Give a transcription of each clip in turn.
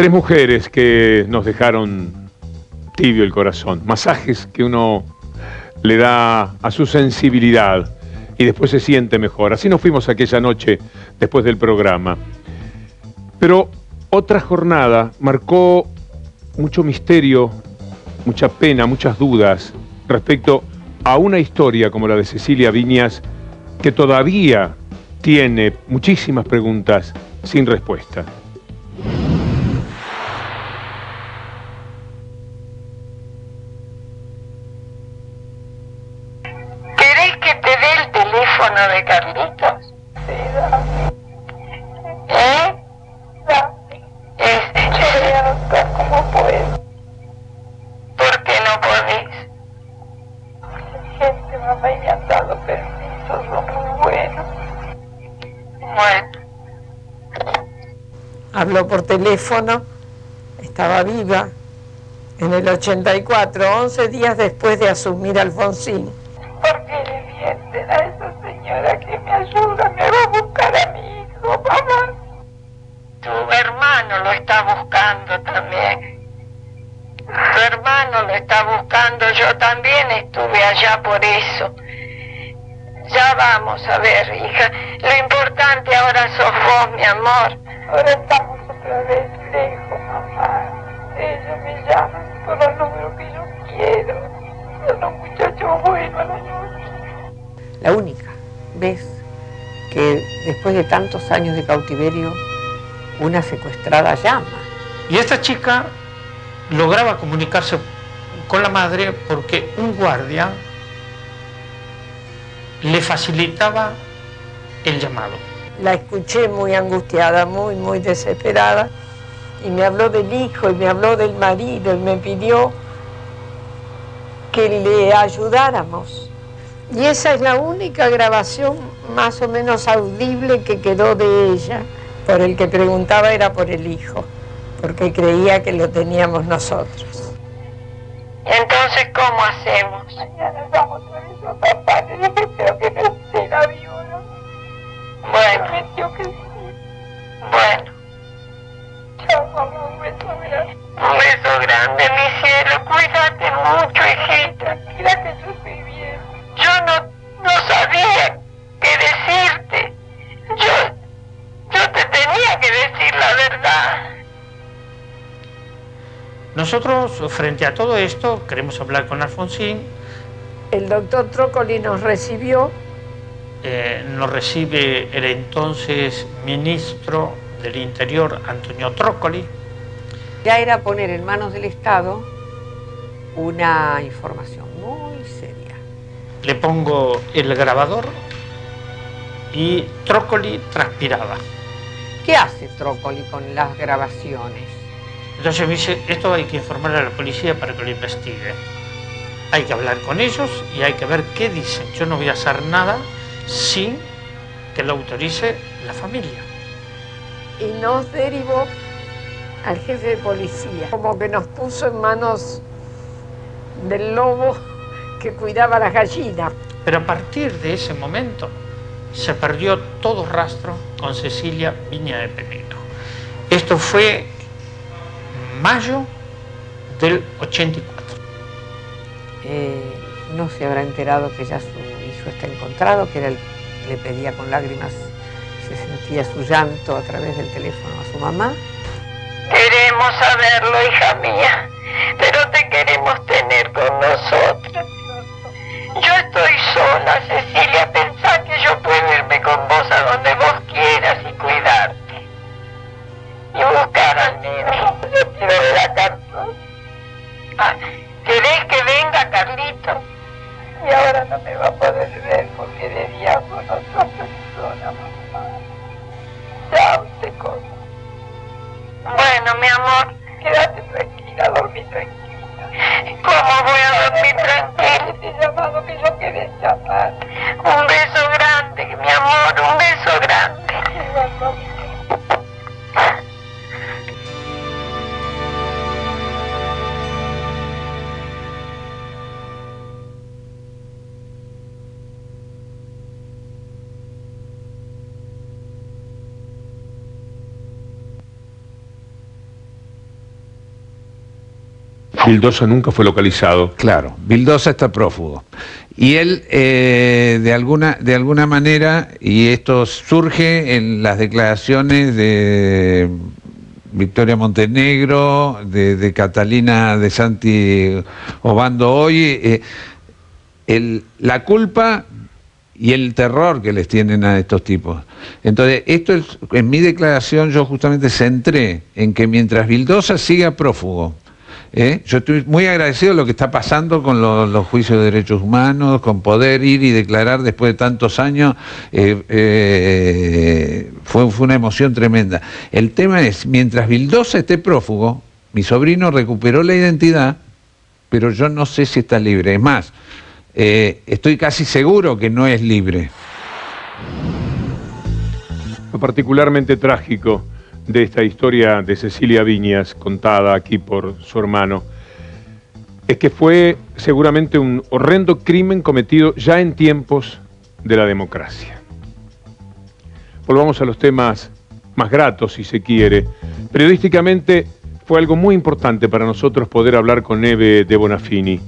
Tres mujeres que nos dejaron tibio el corazón, masajes que uno le da a su sensibilidad y después se siente mejor. Así nos fuimos aquella noche después del programa. Pero otra jornada marcó mucho misterio, mucha pena, muchas dudas respecto a una historia como la de Cecilia Viñas que todavía tiene muchísimas preguntas sin respuesta. Habló por teléfono, estaba viva en el 84, 11 días después de asumir Alfonsín. ¿Por qué le mienten a esa señora que me ayuda? Me va a buscar a mi hijo, mamá. tu hermano lo está buscando también. Tu hermano lo está buscando, yo también estuve allá por eso. Ya vamos a ver, hija. Lo importante ahora sos vos, mi amor. Ahora estamos otra vez lejos, mamá. Ellos me llaman por los números que yo quiero. Son unos muchachos buenos a la noche. La única vez que después de tantos años de cautiverio, una secuestrada llama. Y esta chica lograba comunicarse con la madre porque un guardia le facilitaba el llamado. La escuché muy angustiada, muy, muy desesperada, y me habló del hijo, y me habló del marido, y me pidió que le ayudáramos. Y esa es la única grabación más o menos audible que quedó de ella. Por el que preguntaba era por el hijo, porque creía que lo teníamos nosotros. Entonces, ¿cómo hacemos? Mañana vamos a ver a papá. Grande, mi cielo. Cuídate mucho, hijita. Yo estoy bien. Yo no, no sabía qué decirte. Yo, yo te tenía que decir la verdad. Nosotros, frente a todo esto, queremos hablar con Alfonsín, El doctor Trócoli nos recibió eh, nos recibe el entonces ministro del Interior, Antonio Trócoli, ya era poner en manos del Estado una información muy seria. le pongo el grabador y Trócoli transpiraba. ¿Qué hace Trócoli con las grabaciones? Entonces me dice, esto hay que informar a la policía para que lo investigue. Hay que hablar con ellos y hay que ver qué dicen. Yo no voy a hacer nada sin que lo autorice la familia. Y nos derivó al jefe de policía, como que nos puso en manos del lobo que cuidaba las gallinas. Pero a partir de ese momento se perdió todo rastro con Cecilia Viña de Penedo. Esto fue mayo del 84. Eh, no se habrá enterado que ya su hijo está encontrado, que era el- le pedía con lágrimas, se sentía su llanto a través del teléfono a su mamá. Saberlo, hija mía, pero te queremos tener con nosotros. Yo estoy sola, Cecilia, pensá que yo puedo irme con vos a donde vos quieras y cuidarte. Y buscar al Carlos. Ah, ¿Querés que venga Carlito? Y ahora no me va a poder ver porque de día mi amor, Quédate tranquila, dormí tranquila. ¿cómo voy a dormir tranquila? Te llamado que. Un beso grande, mi amor, un beso grande. Vildosa nunca fue localizado. Claro, Vildosa está prófugo. Y él, eh, de, alguna, de alguna manera, y esto surge en las declaraciones de Victoria Montenegro, de, Catalina de Santi Obando hoy, eh, el, la culpa y el terror que les tienen a estos tipos. Entonces, esto es, en mi declaración yo justamente centré en que mientras Vildosa siga prófugo, ¿eh? yo estoy muy agradecido de lo que está pasando con los, juicios de derechos humanos, con poder ir y declarar después de tantos años, eh, eh, fue, fue una emoción tremenda. El tema es, mientras Vildosa esté prófugo, mi sobrino recuperó la identidad, pero yo no sé si está libre. Es más, estoy casi seguro que no es libre. Particularmente trágico de esta historia de Cecilia Viñas, contada aquí por su hermano, es que fue seguramente un horrendo crimen cometido ya en tiempos de la democracia. Volvamos a los temas más gratos, si se quiere. Periodísticamente fue algo muy importante para nosotros poder hablar con Eve de Bonafini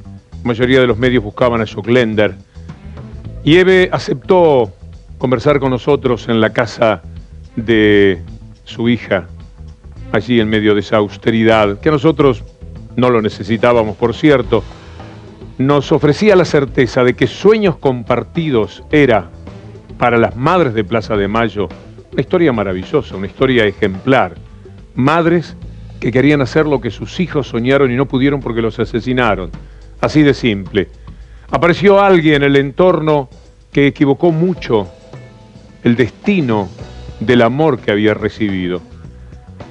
la mayoría de los medios buscaban a Lender. Y Eve aceptó conversar con nosotros en la casa de su hija, allí en medio de esa austeridad, que nosotros no lo necesitábamos, por cierto. Nos ofrecía la certeza de que Sueños Compartidos era, para las madres de Plaza de Mayo, una historia maravillosa, una historia ejemplar. Madres que querían hacer lo que sus hijos soñaron y no pudieron porque los asesinaron Así de simple. Apareció alguien en el entorno que equivocó mucho el destino del amor que había recibido.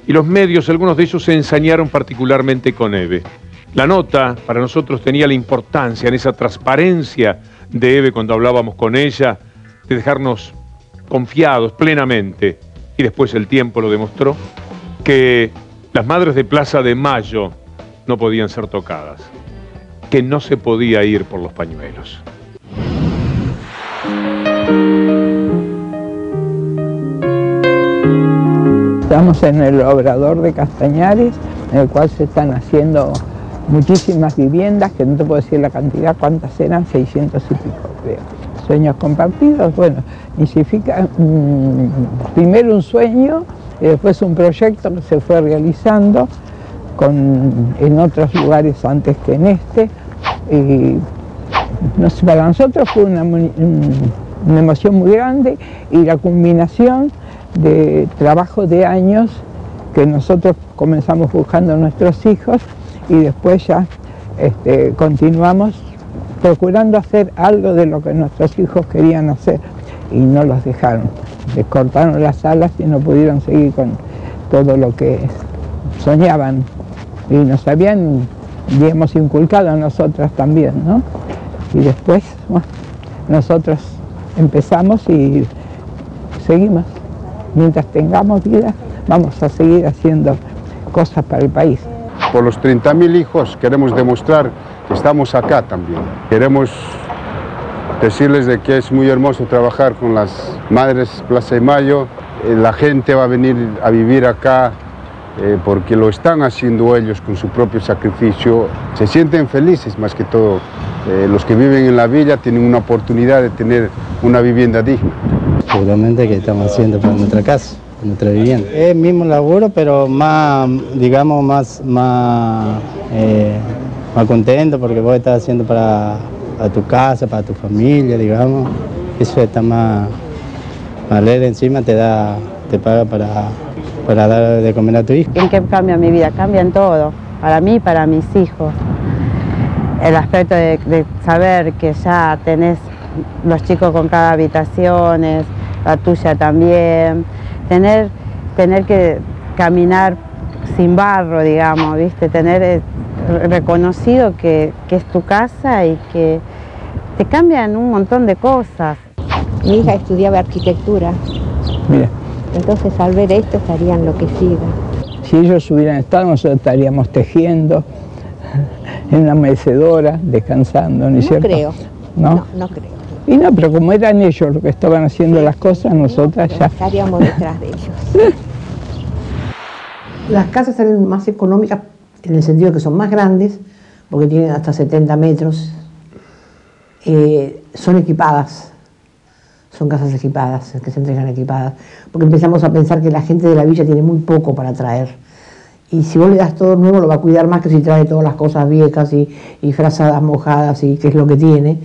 Y los medios, algunos de ellos se ensañaron particularmente con Eve. La nota para nosotros tenía la importancia en esa transparencia de Eve cuando hablábamos con ella, de dejarnos confiados plenamente, y después el tiempo lo demostró, que las madres de Plaza de Mayo no podían ser tocadas que no se podía ir por los pañuelos. Estamos en el obrador de Castañares, en el cual se están haciendo muchísimas viviendas, que no te puedo decir la cantidad, cuántas eran, 600 y pico, creo. Sueños compartidos, bueno, significa mm, primero un sueño y después un proyecto que se fue realizando con, en otros lugares antes que en este, y para nosotros fue una, emoción muy grande y la culminación de trabajo de años que nosotros comenzamos buscando a nuestros hijos y después ya este, continuamos procurando hacer algo de lo que nuestros hijos querían hacer y no los dejaron. Les cortaron las alas y no pudieron seguir con todo lo que soñaban y nos habían hemos inculcado a nosotras también, ¿no? Y después, bueno, nosotros empezamos y seguimos. Mientras tengamos vida, vamos a seguir haciendo cosas para el país. Por los 30.000 hijos queremos demostrar que estamos acá también. Queremos decirles de que es muy hermoso trabajar con las madres Plaza de Mayo. Eh, la gente va a venir a vivir acá eh, porque lo están haciendo ellos con su propio sacrificio. Se sienten felices más que todo. Eh, los que viven en la villa tienen una oportunidad de tener una vivienda digna. Seguramente que estamos haciendo para nuestra casa, para nuestra vivienda. Es el mismo laburo, pero más, digamos, más, más, eh, más contento porque vos estás haciendo para, tu casa, para tu familia, digamos. Eso está más, más leer encima, te da, te paga para para dar de comer a tu hijo. ¿En qué cambia mi vida? Cambia en todo, para mí y para mis hijos. El aspecto de, saber que ya tenés los chicos con cada habitación, la tuya también, tener, tener que caminar sin barro, digamos, ¿viste? Tener eh, reconocido que, que es tu casa y que te cambian un montón de cosas. Mi hija estudiaba arquitectura. Mira. Entonces al ver esto estarían enloquecidas. Si ellos hubieran estado, nosotros estaríamos tejiendo en una mecedora, descansando, ¿no es cierto? Creo. ¿No? ¿No? creo. Y no, pero como eran ellos los que estaban haciendo las cosas, nosotras ya... Estaríamos detrás de ellos. Las casas salen más económicas en el sentido que son más grandes, porque tienen hasta 70 metros, eh, son equipadas, son casas equipadas, que se entregan equipadas, porque empezamos a pensar que la gente de la villa tiene muy poco para traer. Y si vos le das todo nuevo, lo va a cuidar más que si trae todas las cosas viejas y, y frazadas mojadas y qué es lo que tiene.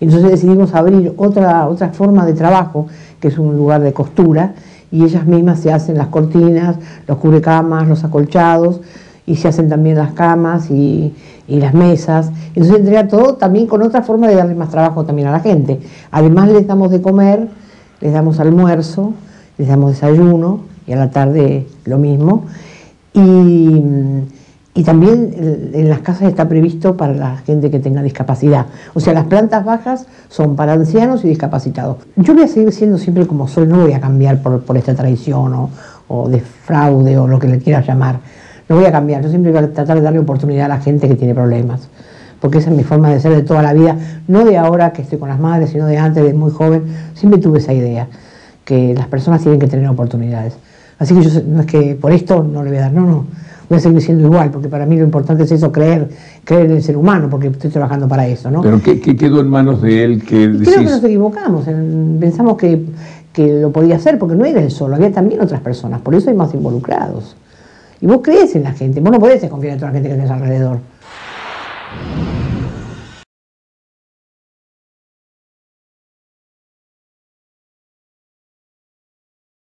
Entonces decidimos abrir otra, forma de trabajo, que es un lugar de costura, y ellas mismas se hacen las cortinas, los cubrecamas, los acolchados, y se hacen también las camas y, y las mesas. Entonces entrega todo también con otra forma de darle más trabajo también a la gente. Además les damos de comer, les damos almuerzo, les damos desayuno y a la tarde lo mismo. Y, y también en las casas está previsto para la gente que tenga discapacidad. O sea, las plantas bajas son para ancianos y discapacitados. Yo voy a seguir siendo siempre como soy, no voy a cambiar por, por esta tradición o, o de fraude o lo que le quieras llamar. No voy a cambiar, yo siempre voy a tratar de darle oportunidad a la gente que tiene problemas. Porque esa es mi forma de ser de toda la vida, no de ahora que estoy con las madres, sino de antes, de muy joven. Siempre tuve esa idea, que las personas tienen que tener oportunidades. Así que yo no es que por esto no le voy a dar, no, no voy a seguir siendo igual, porque para mí lo importante es eso, creer, creer en el ser humano, porque estoy trabajando para eso, ¿no? Pero ¿qué, qué quedó en manos de él que decís? Creo que nos equivocamos, pensamos que, que lo podía hacer, porque no era él solo, había también otras personas, por eso hay más involucrados. Y vos crees en la gente, vos no podés confiar en toda la gente que tenés alrededor.